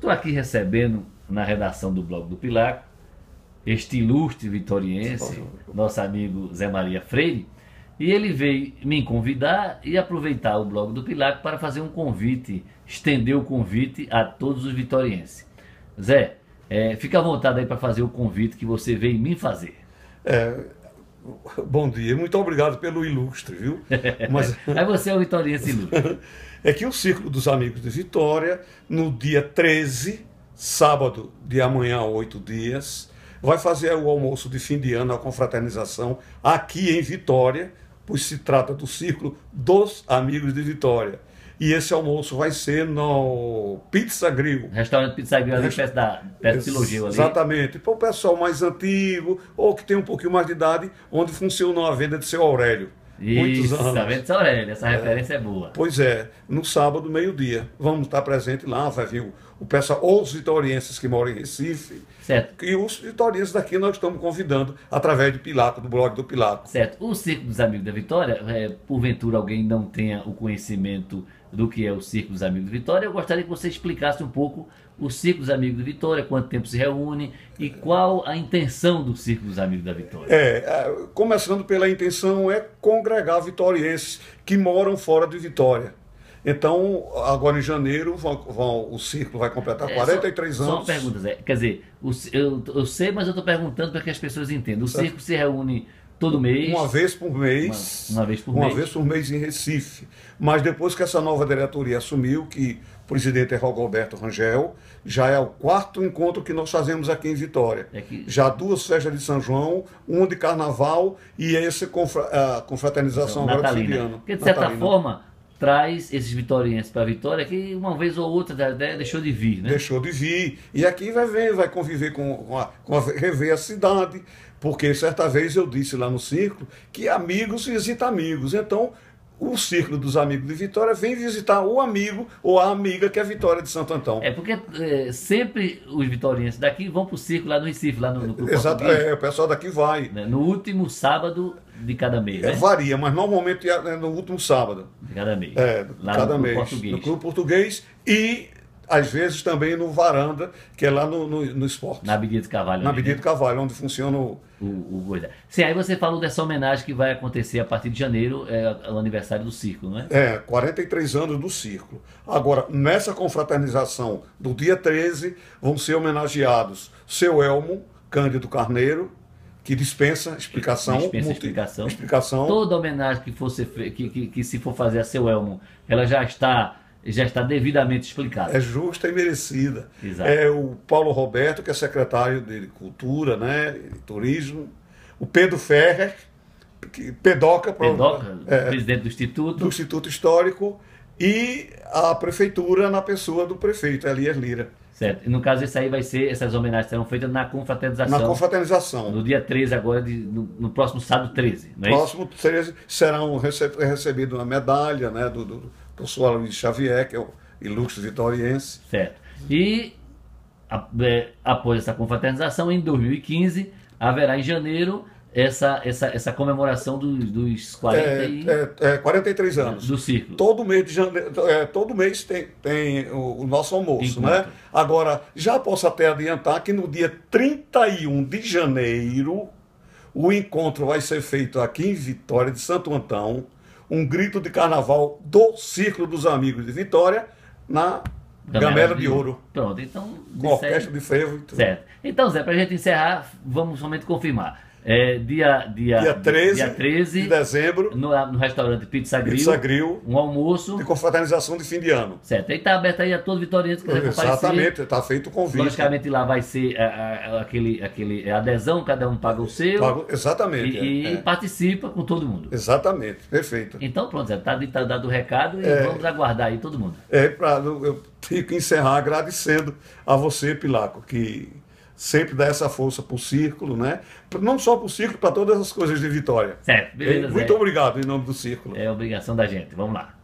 estou aqui recebendo na redação do blog do Pilar este ilustre vitoriense, nosso amigo Zé Maria Freire, e ele veio me convidar e aproveitar o blog do Pilar para fazer um convite, estender o convite a todos os vitorienses. Zé, é, fica à vontade aí para fazer o convite que você veio me fazer. É, bom dia, muito obrigado pelo ilustre, viu? Mas... aí você é o vitoriense ilustre. é que o Círculo dos Amigos de Vitória, no dia 13, sábado de amanhã, oito dias, vai fazer o almoço de fim de ano, a confraternização, aqui em Vitória, pois se trata do Círculo dos Amigos de Vitória. E esse almoço vai ser no Pizza Grill. Restaurante Pizza Grill ali perto da perto do ali. Exatamente. Para o pessoal mais antigo ou que tem um pouquinho mais de idade, onde funcionou a venda de seu Aurélio. Isso, anos. a venda de seu Aurélio. Essa é. referência é boa. Pois é. No sábado, meio-dia. Vamos estar presente lá, vai vir o, o pessoal, os vitorienses que moram em Recife. Certo. E os vitorienses daqui nós estamos convidando através de Pilato, do blog do Pilato. Certo. O Circo dos Amigos da Vitória, é, porventura alguém não tenha o conhecimento do que é o Círculo dos Amigos de Vitória, eu gostaria que você explicasse um pouco o Círculo dos Amigos de Vitória, quanto tempo se reúne e qual a intenção do Círculo dos Amigos da Vitória. É começando pela intenção é congregar vitorienses que moram fora de Vitória. Então, agora em janeiro, vão, vão, o círculo vai completar é, 43 só, anos. Só uma pergunta, Zé. Quer dizer, o, eu, eu sei, mas eu estou perguntando para que as pessoas entendam. O certo. círculo se reúne Todo mês? Uma vez por mês. Uma, uma vez por uma mês. Uma vez por mês em Recife. Mas depois que essa nova diretoria assumiu, que o presidente é Rogoberto Rangel, já é o quarto encontro que nós fazemos aqui em Vitória. É que... Já duas festas de São João, um de carnaval e esse confra a confraternização então, agora de ano. Porque de certa Natalina. forma traz esses vitorienses para a Vitória que uma vez ou outra deixou de vir, né? Deixou de vir. E aqui vai ver, vai conviver com, com, a, com a, rever a cidade, porque certa vez eu disse lá no círculo que amigos visitam amigos. Então, o círculo dos amigos de Vitória vem visitar o amigo ou a amiga que é Vitória de Santo Antão. É porque é, sempre os vitorienses daqui vão para o círculo lá no Recife, lá no, no Exato, é, o pessoal daqui vai. Né, no último sábado de cada mês, é, né? Varia, mas normalmente é no último sábado. De cada mês. É, lá cada no mês. Português. No clube português e às vezes também no Varanda, que é lá no, no, no esporte. Na de Cavalho. Na né? de Cavalho, onde funciona o... O, o Sim, aí você falou dessa homenagem que vai acontecer a partir de janeiro, é o aniversário do Círculo, né? É, 43 anos do Círculo. Agora, nessa confraternização do dia 13, vão ser homenageados seu Elmo, Cândido Carneiro, que dispensa explicação. Dispensa multi, explicação. explicação. Toda homenagem que, fosse, que, que, que se for fazer a seu Elmo, ela já está já está devidamente explicado. É justa e merecida. Exato. É o Paulo Roberto, que é secretário de Cultura, né, e Turismo, o Pedro Ferrer, que, Pedoca, Pedoca é, presidente do Instituto. Do Instituto Histórico, e a prefeitura na pessoa do prefeito, Elias Lira. Certo. E no caso, isso aí vai ser, essas homenagens serão feitas na confraternização. Na confraternização. No dia 13 agora, de, no, no próximo sábado 13, não é Próximo isso? 13 serão receb recebido uma medalha né, do, do professor Aloysio Xavier, que é o ilustre vitoriense. Certo. E é, após essa confraternização, em 2015, haverá em janeiro essa, essa, essa comemoração dos, dos 40 é, e... é, é, 43 anos. Do círculo. Todo mês, de janeiro, é, todo mês tem, tem o, o nosso almoço, né? Agora, já posso até adiantar que no dia 31 de janeiro, o encontro vai ser feito aqui em Vitória de Santo Antão, um grito de carnaval do Círculo dos Amigos de Vitória na Gamela, Gamela de, de Ouro. Pronto, então. Com orquestra de frevo e tudo. Certo. Então, Zé, para a gente encerrar, vamos somente confirmar. É, dia, dia, dia, 13, dia 13 de dezembro, no, no restaurante Pizza Grill, Pizza Grill, um almoço. De confraternização de fim de ano. Certo. Aí está aberto aí a todo vitoriano que quiser. Exatamente, está feito o convite. Logicamente lá vai ser a, a, aquele, aquele é adesão, cada um paga o seu. Pago, exatamente. E, é, e é. participa com todo mundo. Exatamente, perfeito. Então pronto, está tá dado o recado e é. vamos aguardar aí todo mundo. É, pra, eu tenho que encerrar agradecendo a você, Pilaco, que sempre dá essa força para o círculo, né? Não só para o círculo, para todas as coisas de Vitória. Certo, beleza. Muito obrigado em nome do círculo. É obrigação da gente. Vamos lá.